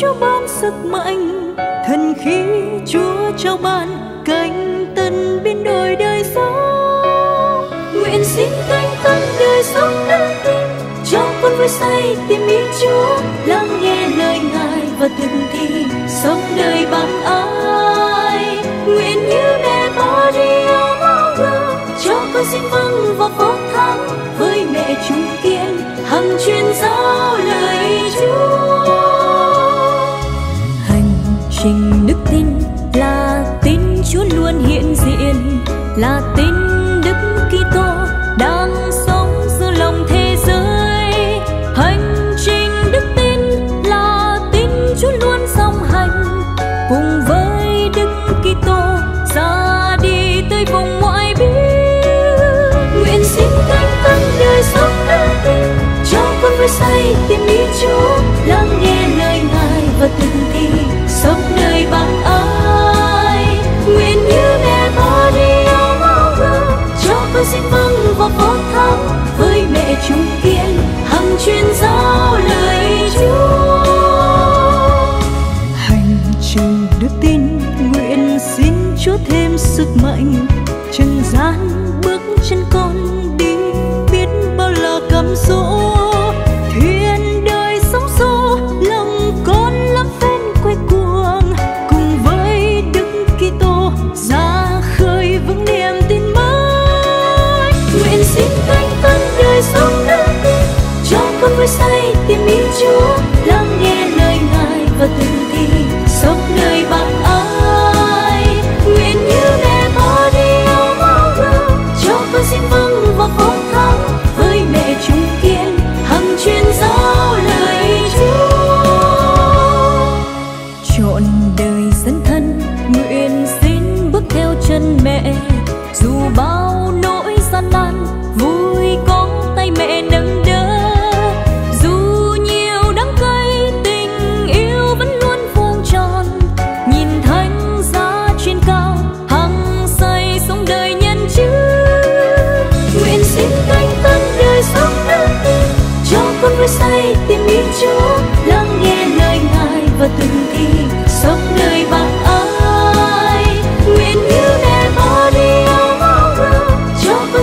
chúa ban sức mạnh, thần khí chúa trao ban, cánh tân biến đổi đời sống. Nguyện xin cánh tân đời sống đức tin, cho con vui say tìm ý chúa, lắng nghe lời ngài và từng thi sống đời bằng ai. Nguyện như mẹ Maria cho con xin vâng và phó thác với mẹ chúng kiên, hằng truyền giáo lời chúa. là tin Chúa luôn hiện diện, là tin Đức Kitô đang sống giữa lòng thế giới. Hành trình đức tin là tin Chúa luôn song hành cùng với Đức Kitô, ra đi tới vùng ngoại biên. Nguyện xin thánh tâm đời sống đức tin, cho con với say tìm ý Chúa. chúa thêm sức mạnh chừng gian bước chân con.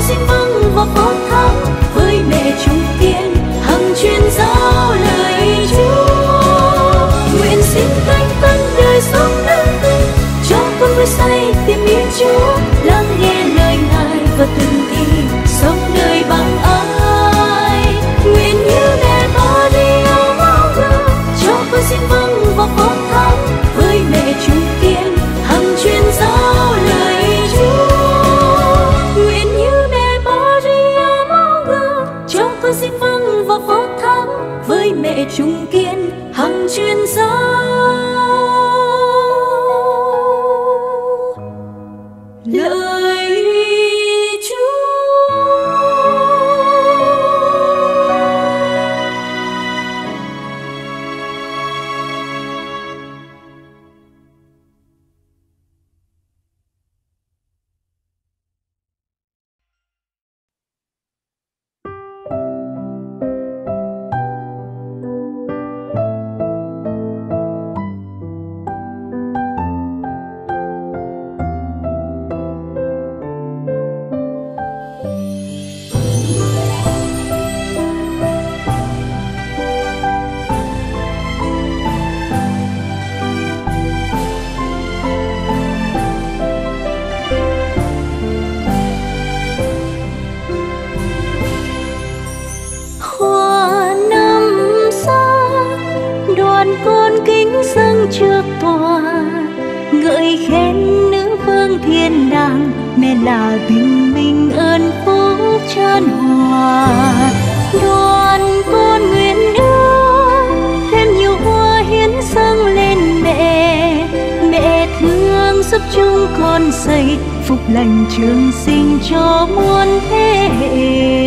Cause if là bình minh ơn phúc tràn hòa. Đoàn con nguyện đưa thêm nhiều hoa hiến dâng lên mẹ. Mẹ thương giúp chúng con xây phúc lành trường sinh cho muôn thế hệ.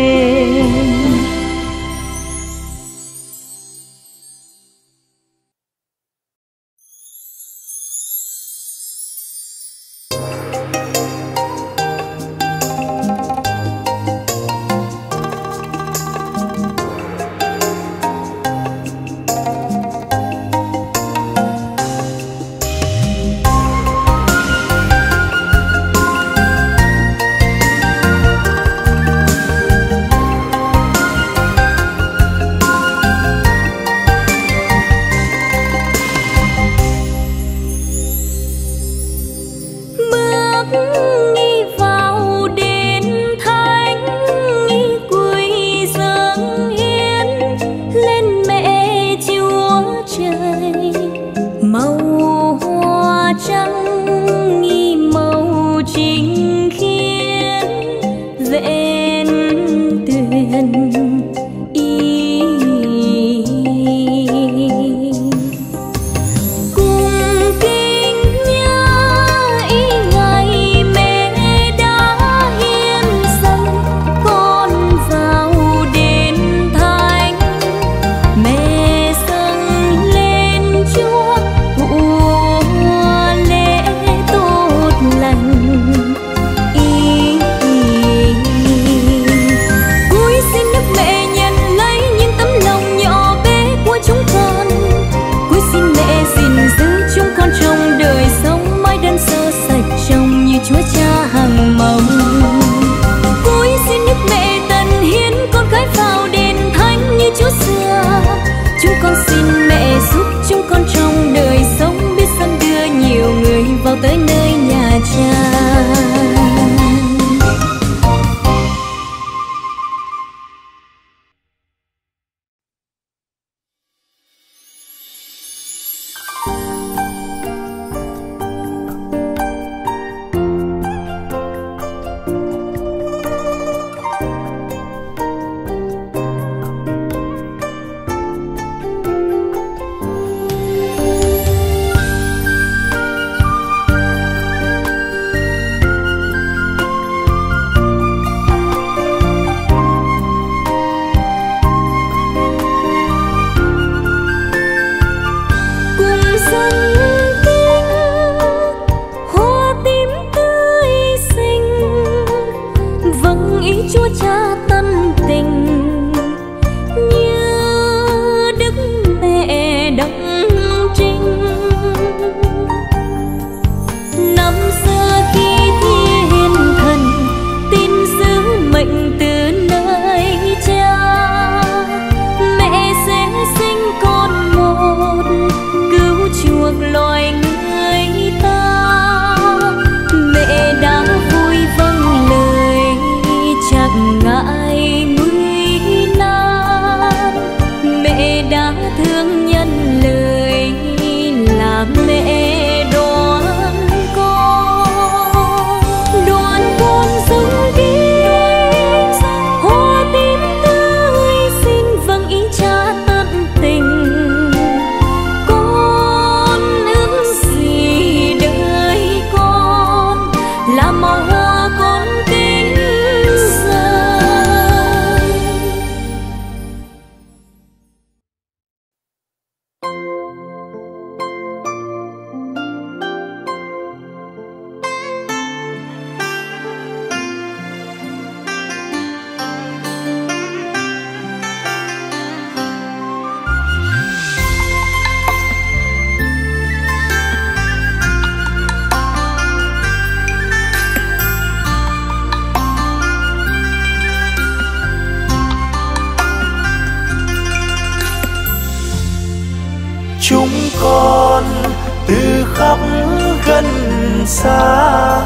xa,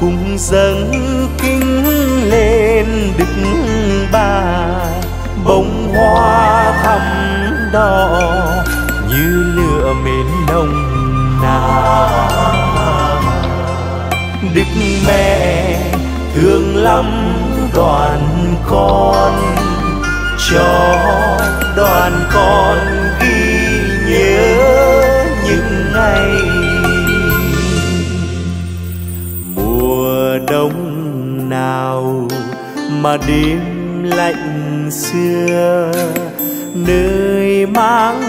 cùng dâng kính lên đức bà. Bông hoa thắm đỏ như lửa mến nồng nàn. Đức mẹ thương lắm đoàn con, cho đoàn con ghi nhớ những ngày đông nào mà đêm lạnh xưa, nơi mang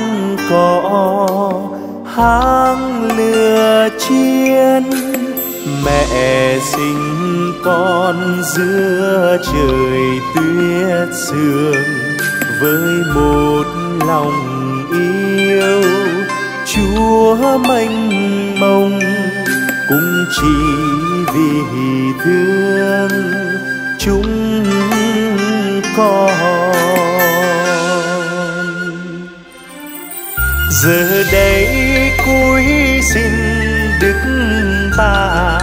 cỏ hang lửa chiên, mẹ sinh con giữa trời tuyết sương, với một lòng yêu, chúa mênh mông, cũng chỉ vì thương chúng con. Giờ đây cúi xin đức bà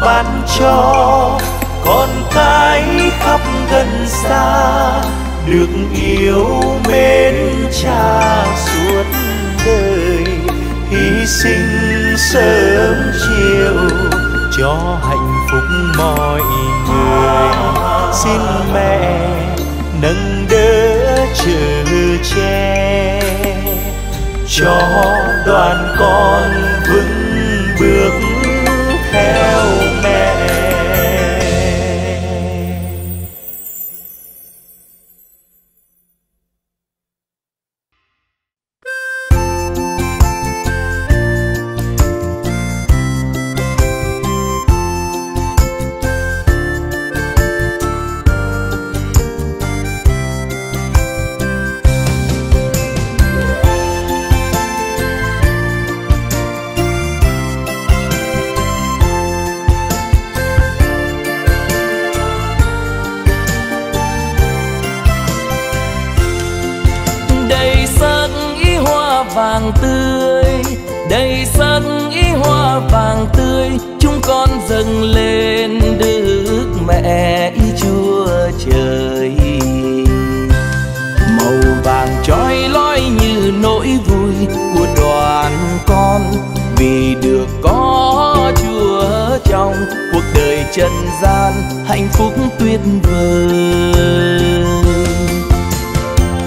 ban cho con cái khắp gần xa được yêu mến cha suốt đời. Hy sinh sớm chiều cho hạnh phúc mọi người. Xin mẹ nâng đỡ chở che cho đoàn con vững bước theo. Hoa vàng tươi, chúng con dâng lên đức mẹ ý chúa trời. Màu vàng trói lói như nỗi vui của đoàn con, vì được có chúa trong cuộc đời trần gian hạnh phúc tuyệt vời.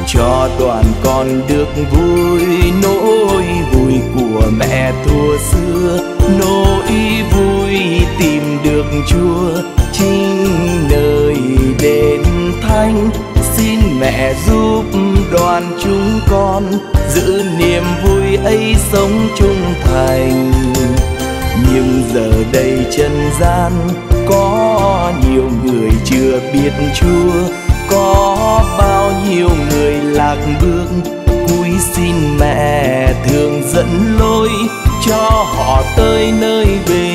Cho đoàn con được vui chúa chính nơi đền thánh. Xin mẹ giúp đoàn chúng con giữ niềm vui ấy sống trung thành. Nhưng giờ đây trần gian, có nhiều người chưa biết chúa. Có bao nhiêu người lạc bước, cúi xin mẹ thường dẫn lối cho họ tới nơi về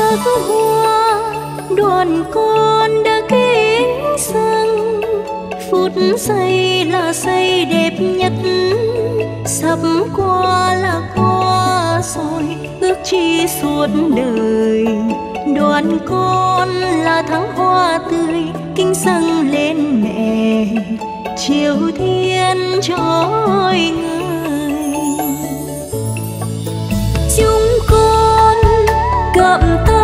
sắc hoa, đoàn con đã kính sang phút giây là giây đẹp nhất. Sắp qua là qua rồi, ước chi suốt đời. Đoàn con là tháng hoa tươi, kinh dâng lên mẹ. Chiều thiên trói người thậm thơ